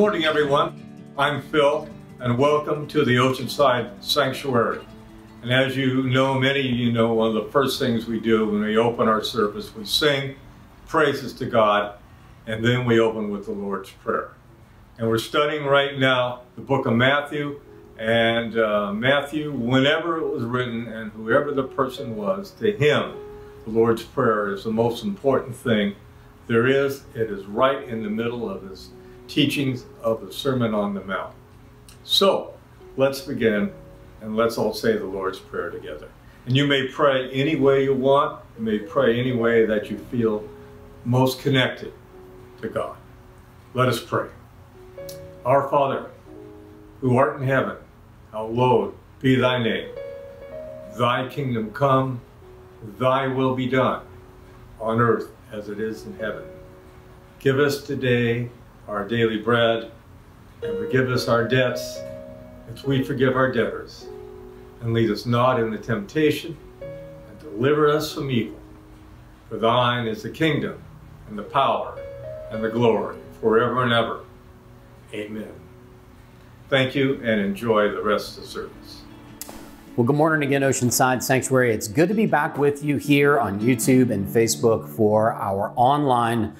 morning, everyone. I'm Phil, and welcome to the Oceanside Sanctuary. And as you know, many of you know, one of the first things we do when we open our service, we sing praises to God, and then we open with the Lord's Prayer. And we're studying right now the book of Matthew, and uh, Matthew, whenever it was written and whoever the person was, to him, the Lord's Prayer is the most important thing there is. It is right in the middle of his teachings of the Sermon on the Mount. So, let's begin and let's all say the Lord's Prayer together. And you may pray any way you want. You may pray any way that you feel most connected to God. Let us pray. Our Father, who art in heaven, hallowed be thy name. Thy kingdom come, thy will be done, on earth as it is in heaven. Give us today our daily bread, and forgive us our debts as we forgive our debtors. And lead us not into temptation, and deliver us from evil. For thine is the kingdom, and the power, and the glory, forever and ever. Amen. Thank you, and enjoy the rest of the service. Well, good morning again, Oceanside Sanctuary. It's good to be back with you here on YouTube and Facebook for our online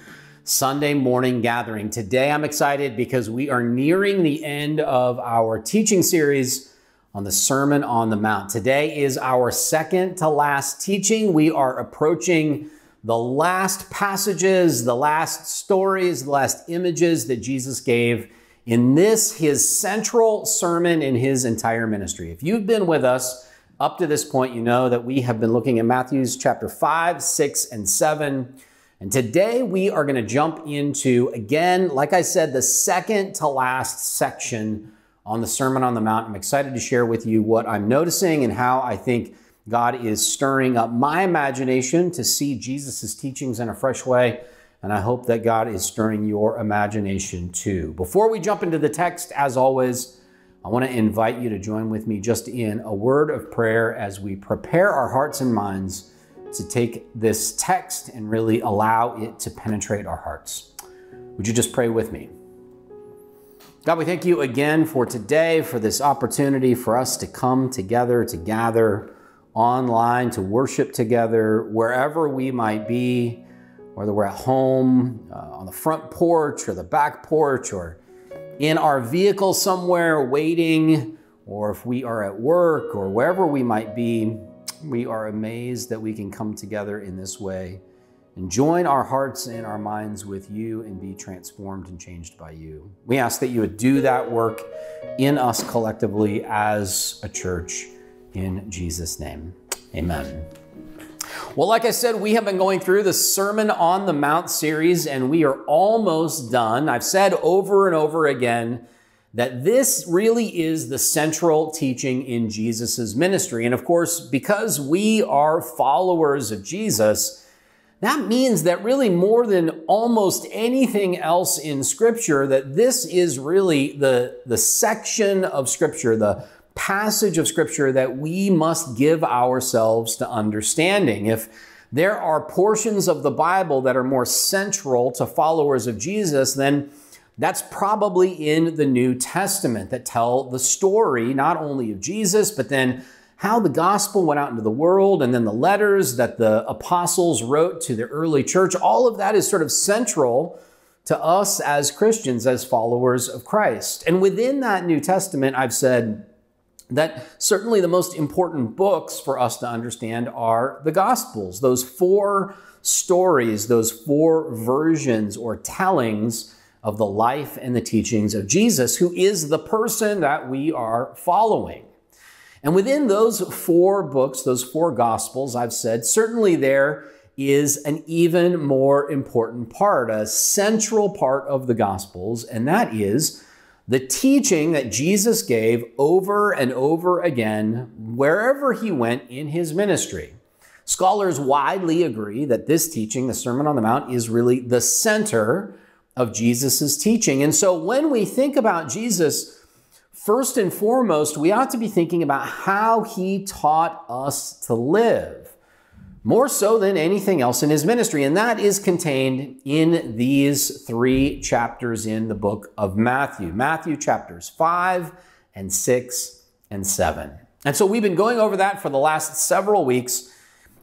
Sunday morning gathering. Today I'm excited because we are nearing the end of our teaching series on the Sermon on the Mount. Today is our second to last teaching. We are approaching the last passages, the last stories, the last images that Jesus gave in this, his central sermon in his entire ministry. If you've been with us up to this point, you know that we have been looking at Matthew's chapter 5, 6, and 7. And today we are going to jump into, again, like I said, the second to last section on the Sermon on the Mount. I'm excited to share with you what I'm noticing and how I think God is stirring up my imagination to see Jesus' teachings in a fresh way. And I hope that God is stirring your imagination too. Before we jump into the text, as always, I want to invite you to join with me just in a word of prayer as we prepare our hearts and minds to take this text and really allow it to penetrate our hearts. Would you just pray with me? God, we thank you again for today, for this opportunity for us to come together, to gather online, to worship together, wherever we might be, whether we're at home, uh, on the front porch, or the back porch, or in our vehicle somewhere waiting, or if we are at work, or wherever we might be we are amazed that we can come together in this way and join our hearts and our minds with you and be transformed and changed by you. We ask that you would do that work in us collectively as a church in Jesus' name. Amen. Well, like I said, we have been going through the Sermon on the Mount series and we are almost done. I've said over and over again that this really is the central teaching in Jesus' ministry. And of course, because we are followers of Jesus, that means that really more than almost anything else in Scripture, that this is really the, the section of Scripture, the passage of Scripture that we must give ourselves to understanding. If there are portions of the Bible that are more central to followers of Jesus, then that's probably in the New Testament that tell the story not only of Jesus, but then how the gospel went out into the world and then the letters that the apostles wrote to the early church. All of that is sort of central to us as Christians, as followers of Christ. And within that New Testament, I've said that certainly the most important books for us to understand are the Gospels, those four stories, those four versions or tellings of the life and the teachings of Jesus, who is the person that we are following. And within those four books, those four gospels, I've said, certainly there is an even more important part, a central part of the gospels, and that is the teaching that Jesus gave over and over again wherever he went in his ministry. Scholars widely agree that this teaching, the Sermon on the Mount, is really the center of Jesus' teaching. And so when we think about Jesus, first and foremost, we ought to be thinking about how he taught us to live. more so than anything else in his ministry. And that is contained in these three chapters in the book of Matthew Matthew chapters 5 and 6 and 7. And so we've been going over that for the last several weeks.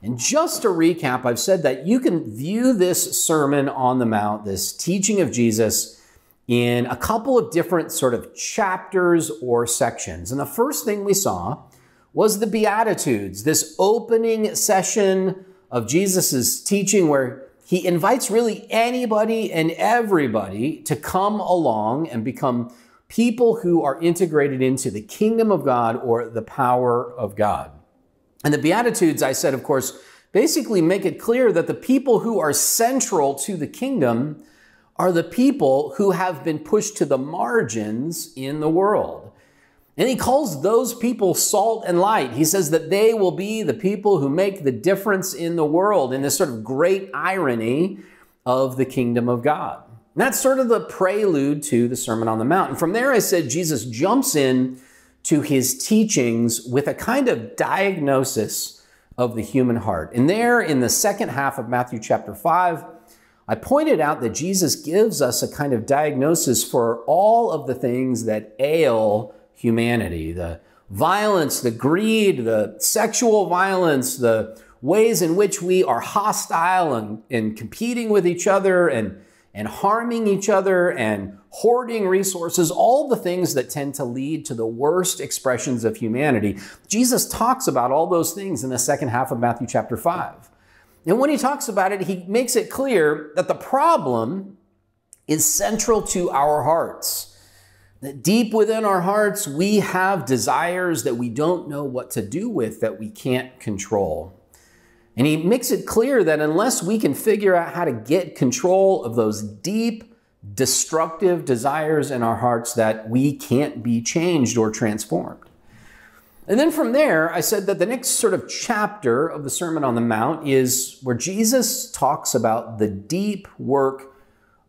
And just to recap, I've said that you can view this Sermon on the Mount, this teaching of Jesus, in a couple of different sort of chapters or sections. And the first thing we saw was the Beatitudes, this opening session of Jesus' teaching where he invites really anybody and everybody to come along and become people who are integrated into the kingdom of God or the power of God. And the Beatitudes, I said, of course, basically make it clear that the people who are central to the kingdom are the people who have been pushed to the margins in the world. And he calls those people salt and light. He says that they will be the people who make the difference in the world in this sort of great irony of the kingdom of God. And that's sort of the prelude to the Sermon on the Mount. And from there, I said Jesus jumps in to his teachings with a kind of diagnosis of the human heart. And there, in the second half of Matthew chapter 5, I pointed out that Jesus gives us a kind of diagnosis for all of the things that ail humanity the violence, the greed, the sexual violence, the ways in which we are hostile and, and competing with each other and, and harming each other and hoarding resources, all the things that tend to lead to the worst expressions of humanity. Jesus talks about all those things in the second half of Matthew chapter 5. And when he talks about it, he makes it clear that the problem is central to our hearts. That deep within our hearts, we have desires that we don't know what to do with, that we can't control. And he makes it clear that unless we can figure out how to get control of those deep, destructive desires in our hearts, that we can't be changed or transformed. And then from there, I said that the next sort of chapter of the Sermon on the Mount is where Jesus talks about the deep work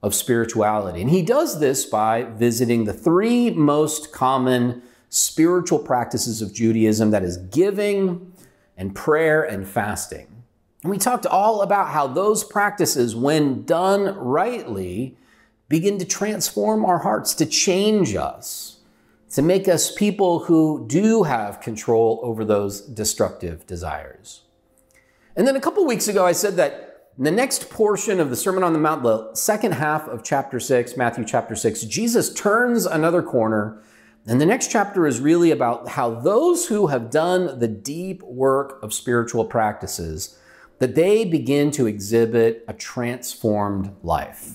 of spirituality. And he does this by visiting the three most common spiritual practices of Judaism that is giving and prayer and fasting. And we talked all about how those practices, when done rightly, begin to transform our hearts, to change us to make us people who do have control over those destructive desires. And then a couple weeks ago, I said that in the next portion of the Sermon on the Mount, the second half of chapter 6, Matthew chapter 6, Jesus turns another corner. And the next chapter is really about how those who have done the deep work of spiritual practices, that they begin to exhibit a transformed life.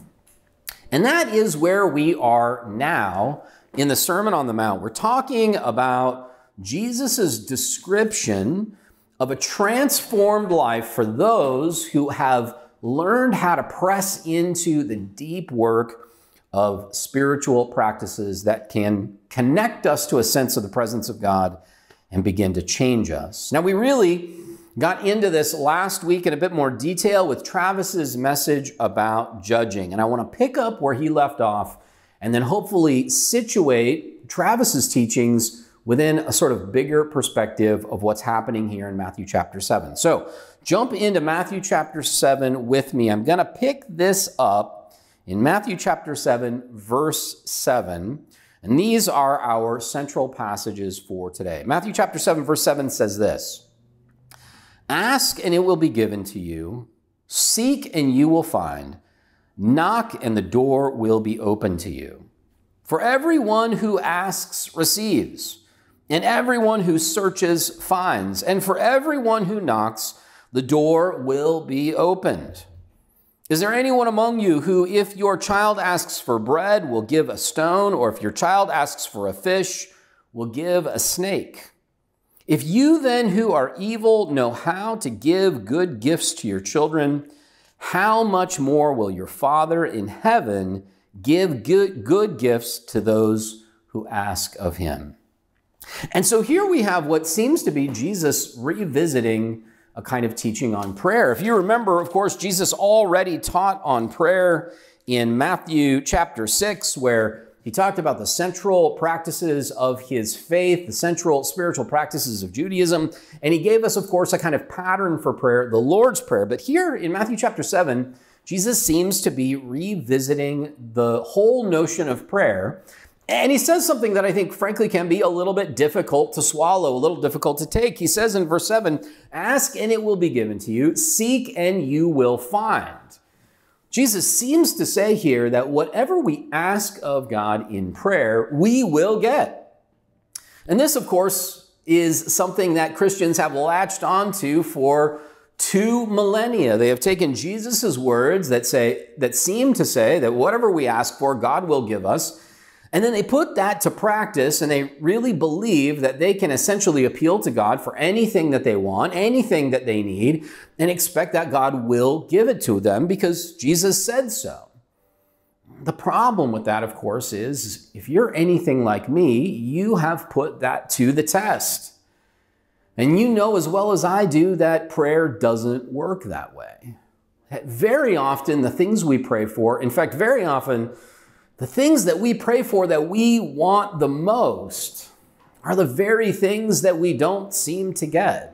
And that is where we are now in the Sermon on the Mount. We're talking about Jesus' description of a transformed life for those who have learned how to press into the deep work of spiritual practices that can connect us to a sense of the presence of God and begin to change us. Now, we really got into this last week in a bit more detail with Travis's message about judging, and I want to pick up where he left off and then hopefully situate Travis's teachings within a sort of bigger perspective of what's happening here in Matthew chapter 7. So jump into Matthew chapter 7 with me. I'm going to pick this up in Matthew chapter 7, verse 7. And these are our central passages for today. Matthew chapter 7, verse 7 says this Ask and it will be given to you, seek and you will find. Knock, and the door will be open to you. For everyone who asks receives, and everyone who searches finds, and for everyone who knocks, the door will be opened. Is there anyone among you who, if your child asks for bread, will give a stone, or if your child asks for a fish, will give a snake? If you then, who are evil, know how to give good gifts to your children, how much more will your Father in heaven give good, good gifts to those who ask of him? And so here we have what seems to be Jesus revisiting a kind of teaching on prayer. If you remember, of course, Jesus already taught on prayer in Matthew chapter 6, where He talked about the central practices of his faith, the central spiritual practices of Judaism, and he gave us, of course, a kind of pattern for prayer, the Lord's Prayer. But here in Matthew chapter 7, Jesus seems to be revisiting the whole notion of prayer. And he says something that I think, frankly, can be a little bit difficult to swallow, a little difficult to take. He says in verse 7 Ask and it will be given to you, seek and you will find. Jesus seems to say here that whatever we ask of God in prayer, we will get. And this, of course, is something that Christians have latched onto for two millennia. They have taken Jesus' words that say, that seem to say that whatever we ask for, God will give us. And then they put that to practice and they really believe that they can essentially appeal to God for anything that they want, anything that they need, and expect that God will give it to them because Jesus said so. The problem with that, of course, is if you're anything like me, you have put that to the test. And you know as well as I do that prayer doesn't work that way. Very often, the things we pray for, in fact, very often, the things that we pray for that we want the most are the very things that we don't seem to get.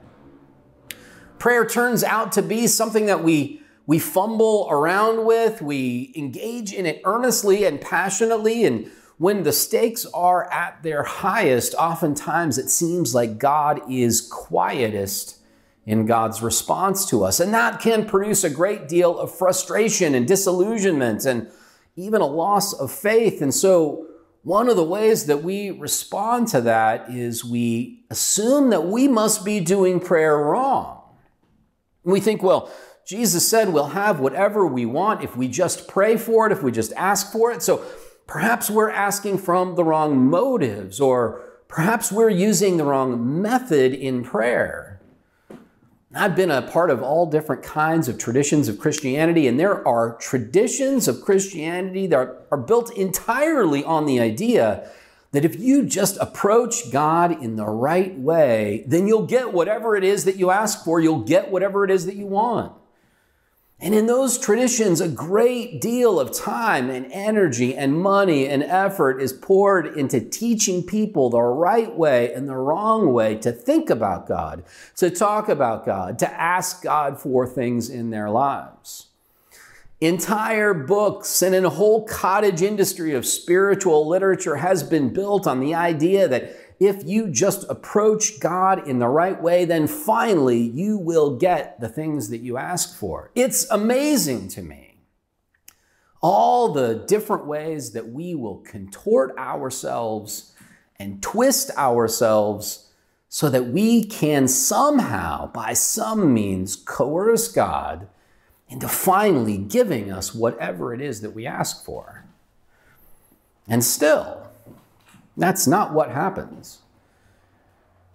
Prayer turns out to be something that we, we fumble around with, we engage in it earnestly and passionately, and when the stakes are at their highest, oftentimes it seems like God is quietest in God's response to us. And that can produce a great deal of frustration and disillusionment and even a loss of faith. And so, one of the ways that we respond to that is we assume that we must be doing prayer wrong. We think, well, Jesus said we'll have whatever we want if we just pray for it, if we just ask for it. So perhaps we're asking from the wrong motives, or perhaps we're using the wrong method in prayer. I've been a part of all different kinds of traditions of Christianity, and there are traditions of Christianity that are, built entirely on the idea that if you just approach God in the right way, then you'll get whatever it is that you ask for, you'll get whatever it is that you want. And in those traditions, a great deal of time and energy and money and effort is poured into teaching people the right way and the wrong way to think about God, to talk about God, to ask God for things in their lives. Entire books and a whole cottage industry of spiritual literature has been built on the idea that if you just approach God in the right way, then finally you will get the things that you ask for. It's amazing to me. All the different ways that we will contort ourselves and twist ourselves so that we can somehow, by some means, coerce God into finally giving us whatever it is that we ask for. And still, that's not what happens.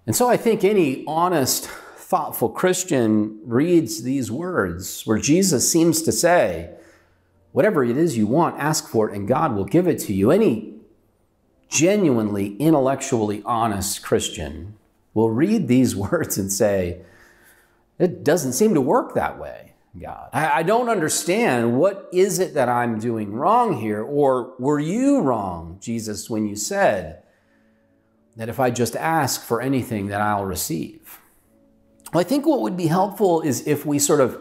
And so I think any honest, thoughtful Christian reads these words where Jesus seems to say, Whatever it is you want, ask for it, and God will give it to you. Any genuinely intellectually honest Christian will read these words and say, It doesn't seem to work that way. God. I, I, don't understand. What is it that I'm doing wrong here? Or were you wrong, Jesus, when you said that if I just ask for anything that I'll receive? Well, I think what would be helpful is if we sort of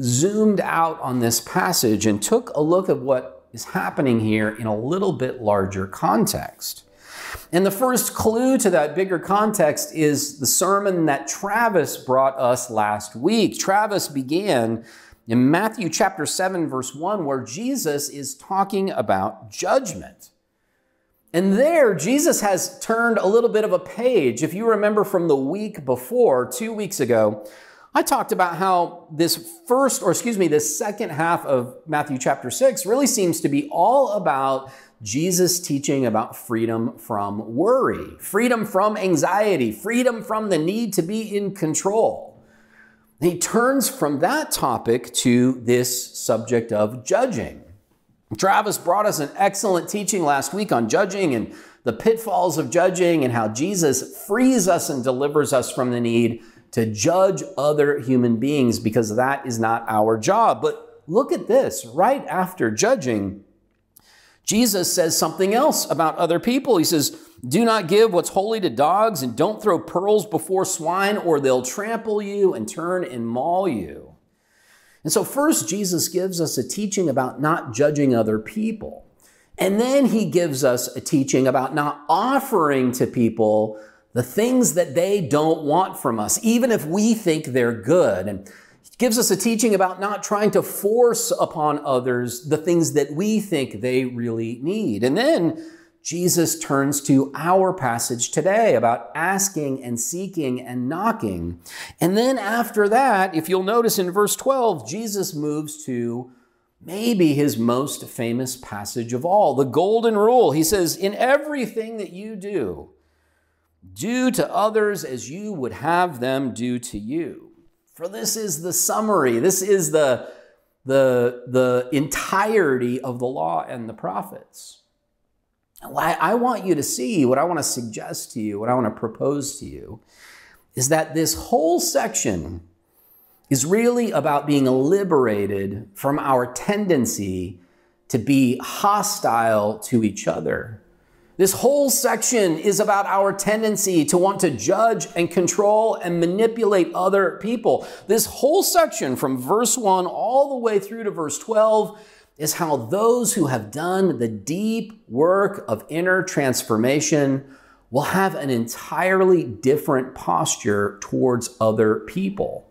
zoomed out on this passage and took a look at what is happening here in a little bit larger context. And the first clue to that bigger context is the sermon that Travis brought us last week. Travis began in Matthew chapter 7, verse 1, where Jesus is talking about judgment. And there, Jesus has turned a little bit of a page. If you remember from the week before, two weeks ago, I talked about how this first, or excuse me, this second half of Matthew chapter 6 really seems to be all about Jesus teaching about freedom from worry, freedom from anxiety, freedom from the need to be in control. he turns from that topic to this subject of judging. Travis brought us an excellent teaching last week on judging and the pitfalls of judging and how Jesus frees us and delivers us from the need to judge other human beings because that is not our job. But look at this right after judging, Jesus says something else about other people. He says, Do not give what's holy to dogs, and don't throw pearls before swine, or they'll trample you and turn and maul you. And so, first, Jesus gives us a teaching about not judging other people. And then he gives us a teaching about not offering to people the things that they don't want from us, even if we think they're good. And gives us a teaching about not trying to force upon others the things that we think they really need. And then Jesus turns to our passage today about asking and seeking and knocking. And then after that, if you'll notice in verse 12, Jesus moves to maybe his most famous passage of all, the golden rule. He says, In everything that you do, do to others as you would have them do to you. For this is the summary, this is the, the, the entirety of the law and the prophets. What I want you to see, what I want to suggest to you, what I want to propose to you, is that this whole section is really about being liberated from our tendency to be hostile to each other this whole section is about our tendency to want to judge and control and manipulate other people. This whole section from verse 1 all the way through to verse 12 is how those who have done the deep work of inner transformation will have an entirely different posture towards other people.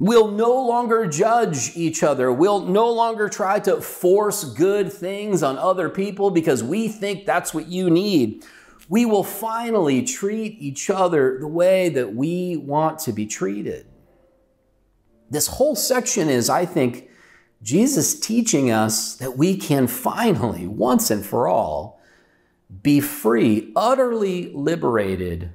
We'll no longer judge each other. We'll no longer try to force good things on other people because we think that's what you need. We will finally treat each other the way that we want to be treated. This whole section is, I think, Jesus teaching us that we can finally, once and for all, be free, utterly liberated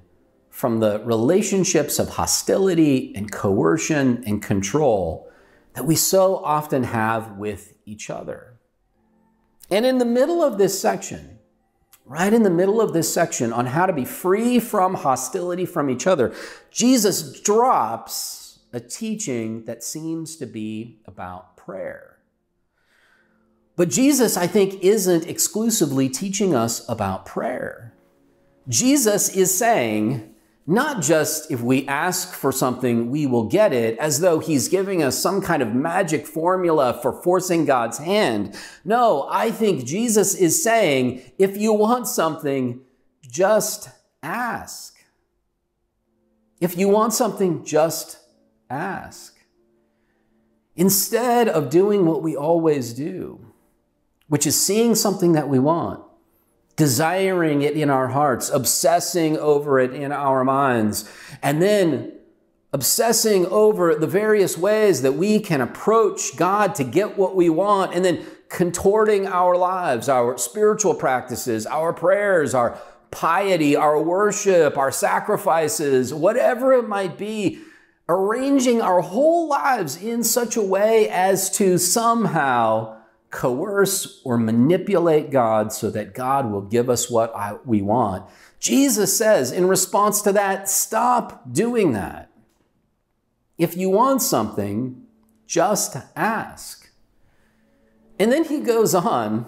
from the relationships of hostility and coercion and control that we so often have with each other. And in the middle of this section, right in the middle of this section on how to be free from hostility from each other, Jesus drops a teaching that seems to be about prayer. But Jesus, I think, isn't exclusively teaching us about prayer. Jesus is saying, not just if we ask for something, we will get it, as though he's giving us some kind of magic formula for forcing God's hand. No, I think Jesus is saying, if you want something, just ask. If you want something, just ask. Instead of doing what we always do, which is seeing something that we want desiring it in our hearts, obsessing over it in our minds, and then obsessing over the various ways that we can approach God to get what we want, and then contorting our lives, our spiritual practices, our prayers, our piety, our worship, our sacrifices, whatever it might be, arranging our whole lives in such a way as to somehow coerce or manipulate God so that God will give us what I, we want. Jesus says in response to that, stop doing that. If you want something, just ask. And then he goes on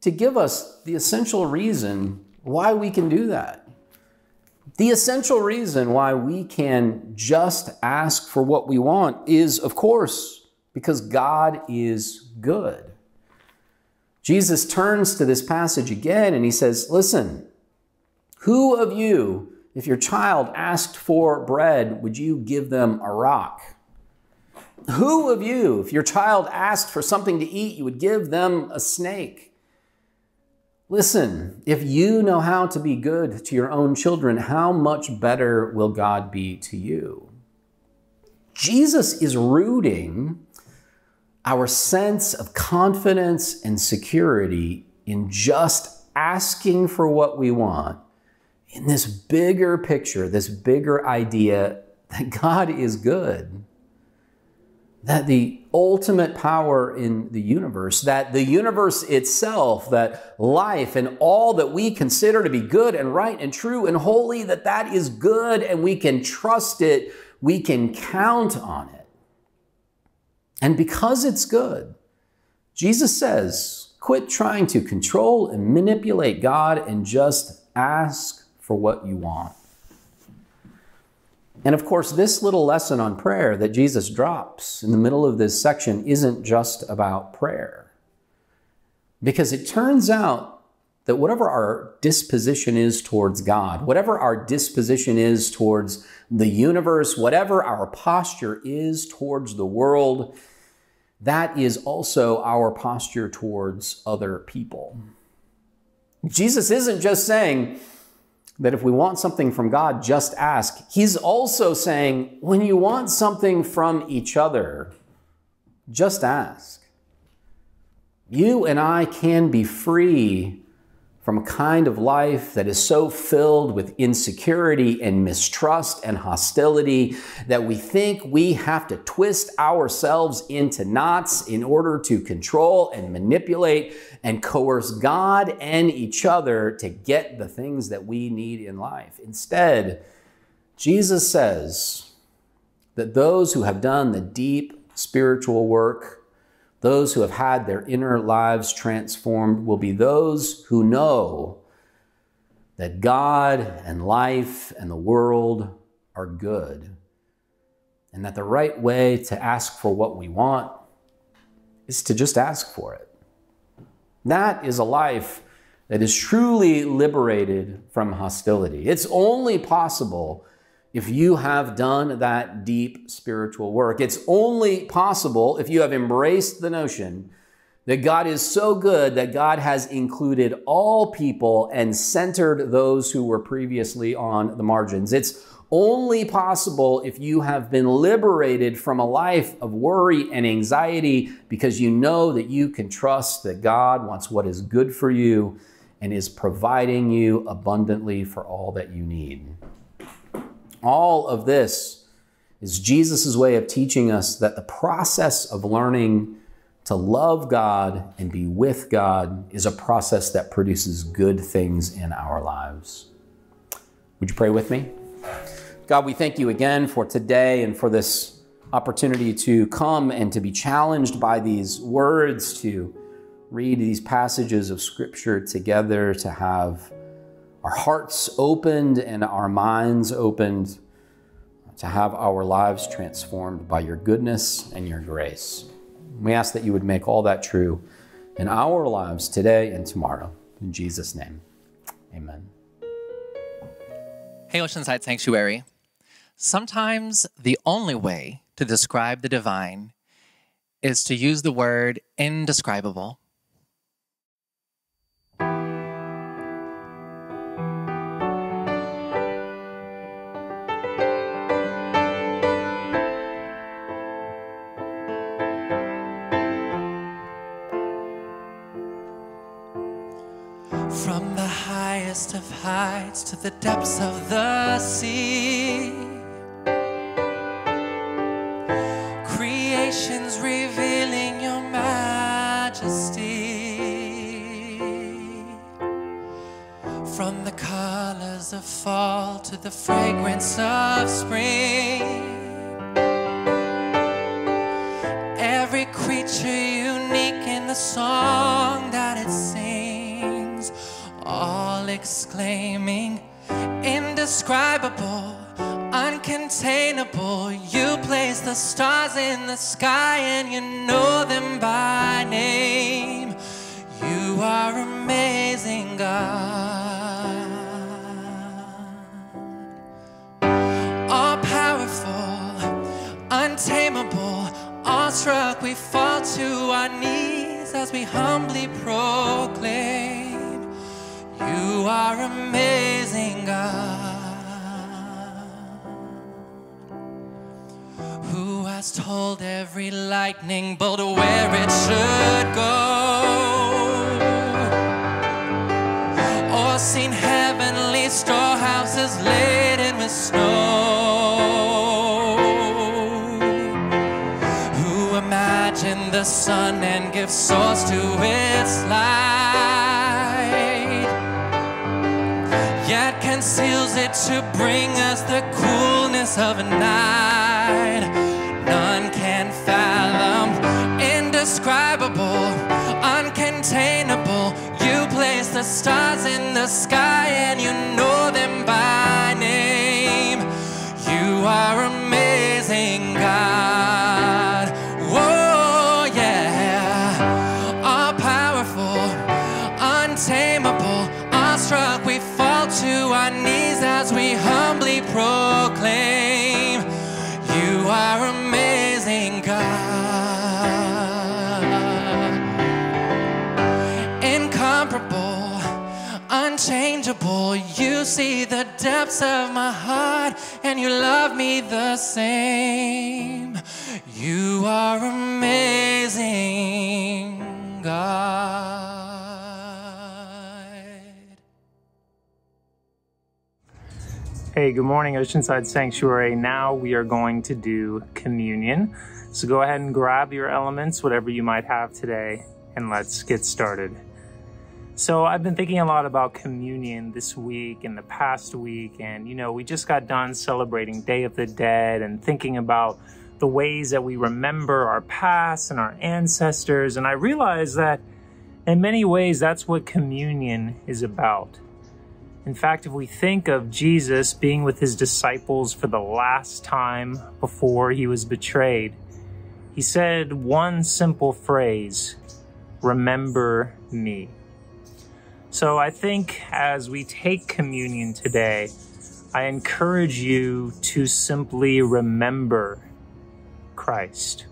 to give us the essential reason why we can do that. The essential reason why we can just ask for what we want is, of course, because God is good. Jesus turns to this passage again and he says, Listen, who of you, if your child asked for bread, would you give them a rock? Who of you, if your child asked for something to eat, you would give them a snake? Listen, if you know how to be good to your own children, how much better will God be to you? Jesus is rooting our sense of confidence and security in just asking for what we want in this bigger picture, this bigger idea that God is good, that the ultimate power in the universe, that the universe itself, that life and all that we consider to be good and right and true and holy, that that is good and we can trust it, we can count on it. And because it's good, Jesus says, Quit trying to control and manipulate God and just ask for what you want. And of course, this little lesson on prayer that Jesus drops in the middle of this section isn't just about prayer. Because it turns out that whatever our disposition is towards God, whatever our disposition is towards the universe, whatever our posture is towards the world, that is also our posture towards other people. Jesus isn't just saying, that if we want something from God, just ask. He's also saying, when you want something from each other, just ask. You and I can be free from a kind of life that is so filled with insecurity and mistrust and hostility that we think we have to twist ourselves into knots in order to control and manipulate and coerce God and each other to get the things that we need in life. Instead, Jesus says that those who have done the deep spiritual work those who have had their inner lives transformed will be those who know that God and life and the world are good, and that the right way to ask for what we want is to just ask for it. That is a life that is truly liberated from hostility. It's only possible if you have done that deep spiritual work. It's only possible if you have embraced the notion that God is so good that God has included all people and centered those who were previously on the margins. It's only possible if you have been liberated from a life of worry and anxiety because you know that you can trust that God wants what is good for you and is providing you abundantly for all that you need. All of this is Jesus' way of teaching us that the process of learning to love God and be with God is a process that produces good things in our lives. Would you pray with me? God, we thank you again for today and for this opportunity to come and to be challenged by these words, to read these passages of Scripture together, to have our hearts opened and our minds opened to have our lives transformed by your goodness and your grace. We ask that you would make all that true in our lives today and tomorrow. In Jesus' name, amen. Hey, Oceanside Sanctuary. Sometimes the only way to describe the divine is to use the word indescribable. Of heights to the depths of the sea. Creation's revealing your majesty. From the colors of fall to the fragrance of in the sky and you know them by name. You are amazing, God. All powerful, untamable, awestruck, we fall to our knees as we humbly proclaim. You are amazing, God. Told every lightning bolt where it should go? Or seen heavenly storehouses laden with snow? Who imagined the sun and give source to its light? Yet conceals it to bring us the coolness of night. The stars in the sky and you know them by name. You are unchangeable. You see the depths of my heart and you love me the same. You are amazing, God. Hey, good morning, Oceanside Sanctuary. Now we are going to do communion. So go ahead and grab your elements, whatever you might have today, and let's get started. So I've been thinking a lot about communion this week and the past week, and you know, we just got done celebrating Day of the Dead and thinking about the ways that we remember our past and our ancestors, and I realized that in many ways that's what communion is about. In fact, if we think of Jesus being with his disciples for the last time before he was betrayed, he said one simple phrase, remember me. So I think as we take communion today, I encourage you to simply remember Christ.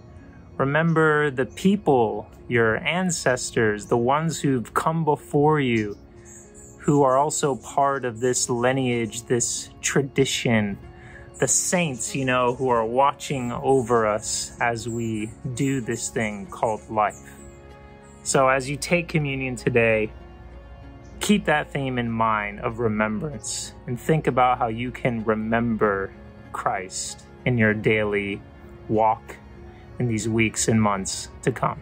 Remember the people, your ancestors, the ones who've come before you, who are also part of this lineage, this tradition, the saints, you know, who are watching over us as we do this thing called life. So as you take communion today, keep that theme in mind of remembrance and think about how you can remember Christ in your daily walk in these weeks and months to come.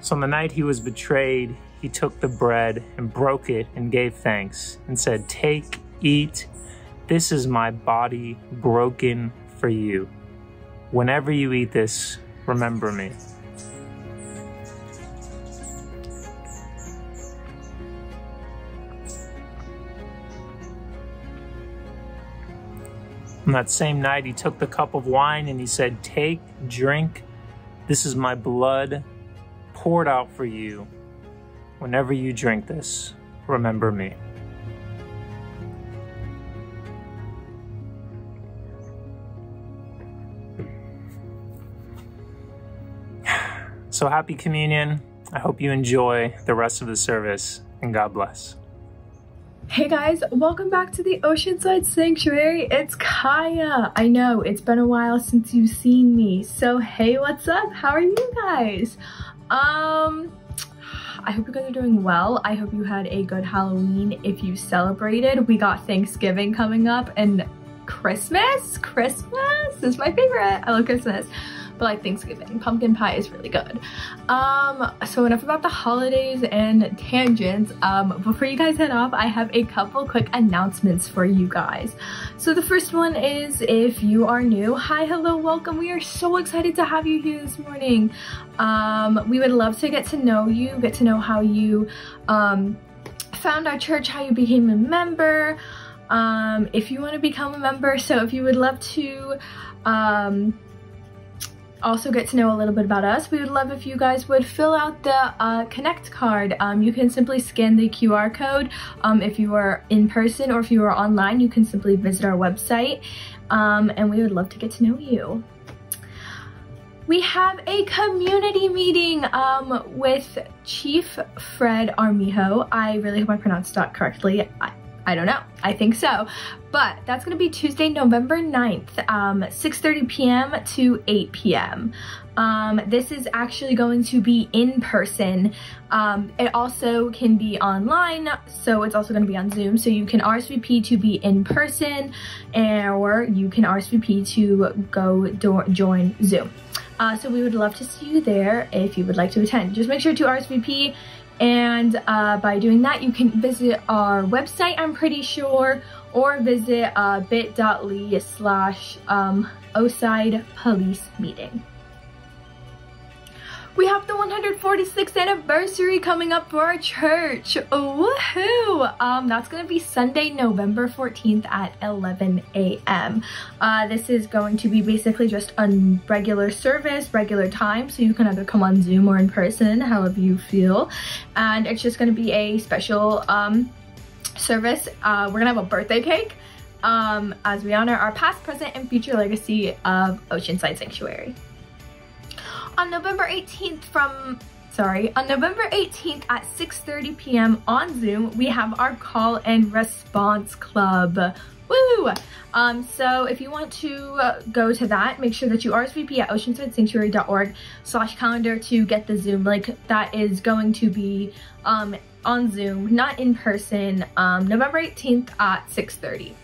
So on the night he was betrayed, he took the bread and broke it and gave thanks and said, Take, eat. This is my body broken for you. Whenever you eat this, remember me. On that same night, he took the cup of wine and he said, Take, drink. This is my blood poured out for you. Whenever you drink this, remember me. So happy communion. I hope you enjoy the rest of the service and God bless. Hey guys, welcome back to the Oceanside Sanctuary. It's Kaya. I know it's been a while since you've seen me. So hey, what's up? How are you guys? Um, I hope you guys are doing well. I hope you had a good Halloween if you celebrated. We got Thanksgiving coming up and Christmas. Christmas is my favorite. I love Christmas but like Thanksgiving. Pumpkin pie is really good. Um, so enough about the holidays and tangents. Um, before you guys head off, I have a couple quick announcements for you guys. So the first one is if you are new, hi, hello, welcome. We are so excited to have you here this morning. Um, we would love to get to know you, get to know how you um, found our church, how you became a member, um, if you want to become a member. So if you would love to um, also get to know a little bit about us, we would love if you guys would fill out the uh, Connect card. Um, you can simply scan the QR code. Um, if you are in person or if you are online, you can simply visit our website um, and we would love to get to know you. We have a community meeting um, with Chief Fred Armijo. I really hope I pronounced that correctly. I I don't know. I think so. But that's going to be Tuesday, November 9th, um, 6.30 p.m. to 8 p.m. Um, this is actually going to be in person. Um, it also can be online, so it's also going to be on Zoom. So you can RSVP to be in person, or you can RSVP to go join Zoom. Uh, so we would love to see you there if you would like to attend. Just make sure to RSVP and uh, by doing that, you can visit our website, I'm pretty sure, or visit uh, bit.ly slash um, OSIDE police meeting. We have the 146th anniversary coming up for our church. Woohoo! Um, that's gonna be Sunday, November 14th at 11 a.m. Uh, this is going to be basically just a regular service, regular time, so you can either come on Zoom or in person, however you feel. And it's just gonna be a special um, service. Uh, we're gonna have a birthday cake um, as we honor our past, present, and future legacy of Oceanside Sanctuary. On November 18th from sorry, on November 18th at 6.30 p.m. on Zoom, we have our call and response club. Woo! Um, so if you want to uh, go to that, make sure that you RSVP at oceansidesanctuary.org slash calendar to get the Zoom link. That is going to be um, on Zoom, not in person, um, November 18th at 6.30.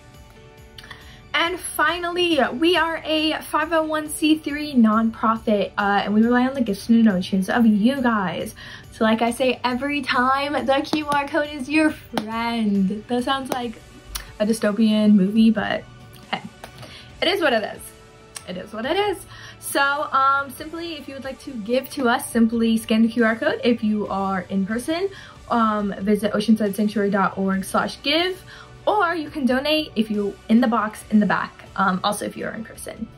And finally, we are a 501c3 nonprofit uh, and we rely on the gifts and donations of you guys. So like I say every time, the QR code is your friend. That sounds like a dystopian movie, but hey, it is what it is. It is what it is. So um, simply, if you would like to give to us, simply scan the QR code. If you are in person, um, visit oceansidesanctuary.org slash give or you can donate if you in the box in the back um, also if you're in person.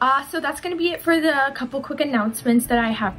Uh, so that's gonna be it for the couple quick announcements that I have